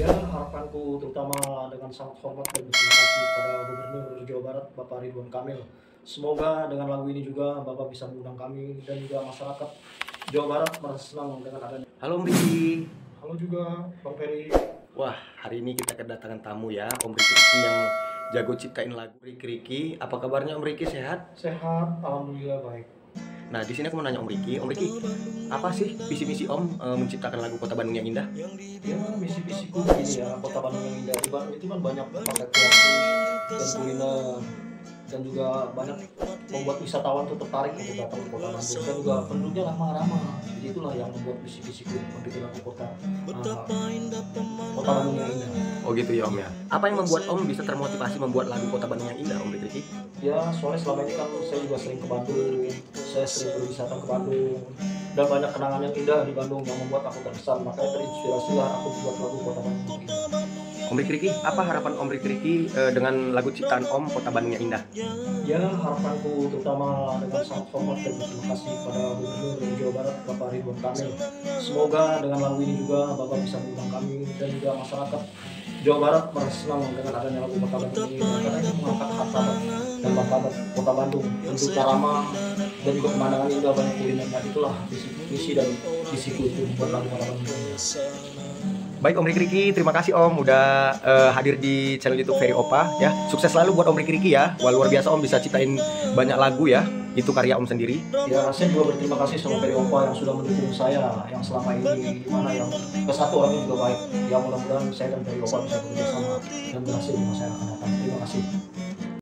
Ya harapanku terutama dengan sangat hormat dan berterima kasih kepada Gubernur Jawa Barat Bapak Ridwan Kamil. Semoga dengan lagu ini juga Bapak bisa mengundang kami dan juga masyarakat Jawa Barat merasa senang dengan adanya. Halo Om Riki. Halo juga Bang Ferry. Wah, hari ini kita kedatangan tamu ya, Om Riki Riki yang jago ciptain lagu. Riki Riki, apa kabarnya Om Riki sehat? Sehat, alhamdulillah baik. Nah, di sini aku mau nanya Om Riki, Om Riki, apa sih visi-misi Om eh, menciptakan lagu Kota Bandung yang indah? Ya misi-misiku ini ya Kota Bandung yang indah. Di Bandung itu kan banyak pakai kreatif dan kuliner dan juga banyak membuat wisatawan tuh tertarik untuk datang ke kota Bandung. Dan juga penduduknya ramah-ramah. Jadi itulah yang membuat visi-visiku membuat lagu kota uh, kota Bandung yang indah Oh gitu ya Om ya. Apa yang membuat Om bisa termotivasi membuat lagu Kota Bandung yang indah Om Riki ya soalnya selama ini kan saya juga sering ke Bandung saya sering berwisata ke Bandung dan banyak kenangan yang indah di Bandung yang membuat aku terkesan makanya terinspirasi lah aku buat lagu kota Bandung Om Riki Riki, apa harapan Om Riki Riki eh, dengan lagu ciptaan Om Kota Bandung yang indah? Ya harapanku terutama dengan sangat hormat dan berterima kasih kepada Gubernur Jawa Barat Bapak Ridwan Kamil. Semoga dengan lagu ini juga Bapak bisa mengundang kami dan juga masyarakat Jawa Barat merasa senang dengan adanya lagu Kota Bandung ini karena ini mengangkat martabat dan martabat Kota Bandung penduduknya ramah dan juga pemandangan indah banyak kuliner dan itulah visi, visi dan visiku itu membuat lagu Kota Bandung. Baik Om Riki Riki, terima kasih Om udah eh, hadir di channel YouTube Ferry Opa ya. Sukses selalu buat Om Riki Riki ya. Wah luar biasa Om bisa ciptain banyak lagu ya. Itu karya Om sendiri. Ya, saya juga berterima kasih sama Ferry Opa yang sudah mendukung saya yang selama ini di mana yang ke satu orangnya juga baik. Ya mudah-mudahan saya dan Ferry Opa bisa bekerja sama dan berhasil di masa yang akan datang. Terima kasih.